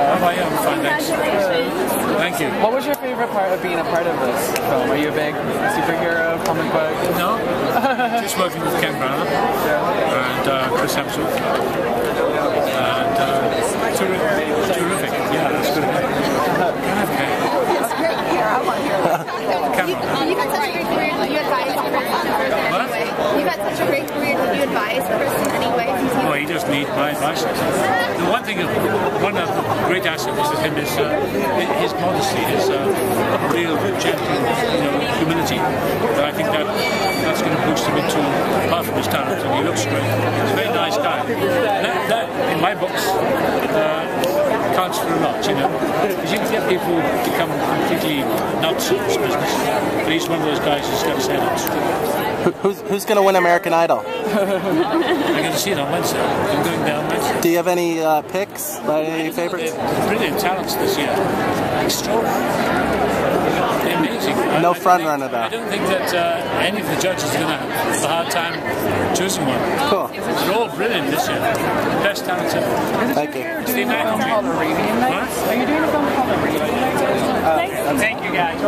How about you? I'm fine, thanks. Thank you. What was your favorite part of being a part of this film? Are you a big superhero, comic book? No, just working with Ken Branagh and uh, Chris Hemsworth. And uh, terrific, terrific. Yeah, that's good. Okay. It's great here. I want to hear about Camera. You've had such a great career. Do you advise the person anyway? You've had such a great career. Do you advise the person anyway? Oh, he doesn't need my advice. The one thing, one of the great assets of him is uh, his modesty, his uh, real gentle, you know, humility. And I think that that's going to boost him into apart from his talent, and he looks great. He's a very nice guy. That, that in my books, uh, counts for a lot, you know. Because you can get people to become completely nuts in this business, he's one of those guys who's got his head on straight. Who- Who's who's going to win American Idol? I'm going to see it on Wednesday. I'm going down Wednesday. Do you have any uh, picks? By any favorites? They're brilliant talents this year. Extraordinary. They're amazing. No I don't front think- runner, though. I don't think that uh, any of the judges are going to have a hard time choosing one. Cool. They're all brilliant this year. The best talents ever. Thank you. Are you doing a film called Arabian Nights? Are you doing a film called Arabian Nights? Uh, Thank you, guys.